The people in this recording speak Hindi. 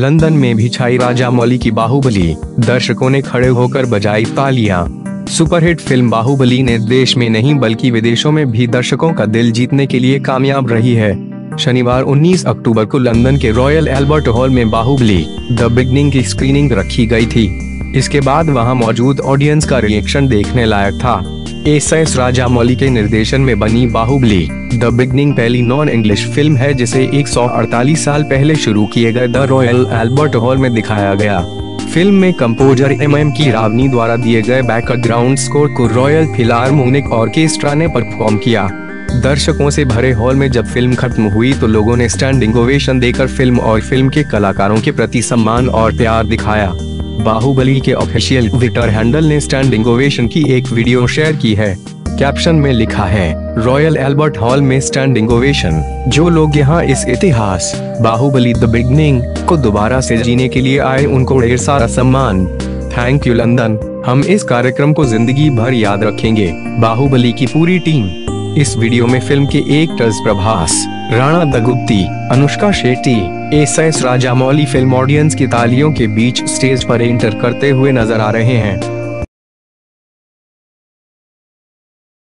लंदन में भी छाई राजा मौली की बाहुबली, दर्शकों ने खड़े होकर बजाई तालियाँ। सुपरहिट फ़िल्म बाहुबली ने देश में नहीं बल्कि विदेशों में भी दर्शकों का दिल जीतने के लिए कामयाब रही है। शनिवार 19 अक्टूबर को लंदन के रॉयल एल्बर्ट हॉल में बाहुबली, द बिगनिंग की स्क्रीनिंग रखी गई थी। इसके बाद वहाँ मौजूद ऑडियंस का रिएक्शन देखने लायक था। एस एस राजा मौली के निर्देशन में बनी बाहुबली द बिगनिंग पहली नॉन इंग्लिश फ़िल्म है जिसे 148 साल पहले शुरू किए गए द रॉयल एल्बर्ट हॉल में दिखाया गया। फ़िल्म में कंपोजर एम एम की रावनी द्वारा दिए गए बैकग्राउंड स्कोर को रॉयल फिलारमोनिक ऑर्केस्ट्रा ने परफॉर्म किया। दर्शकों से भरे हॉल में जब फ़िल्म खत्म हुई तो लोगों ने स्टैंडिंग ओवेशन देकर फ़िल्म और फ़िल्म के कलाकारों के प्रति सम्मान और प्यार दिखाया। बाहुबली के ऑफिशियल ट्विटर हैंडल ने स्टैंडिंग ओवेशन की एक वीडियो शेयर की है। कैप्शन में लिखा है रॉयल एल्बर्ट हॉल में स्टैंडिंग ओवेशन जो लोग यहाँ इस इतिहास, बाहुबली द बिगनिंग को दोबारा से जीने के लिए आए, उनको ढेर सारा सम्मान. थैंक यू लंदन हम इस कार्यक्रम को ज़िंदगी भर याद रखेंगे। बाहुबली की पूरी टीम इस वीडियो में फ़िल्म के actors Prabhas, Rana Daggubati, Anushka Shetty S S Raja film audience की तालियों के बीच स्टेज पर एंटर करते हुए नज़र आ रहे हैं।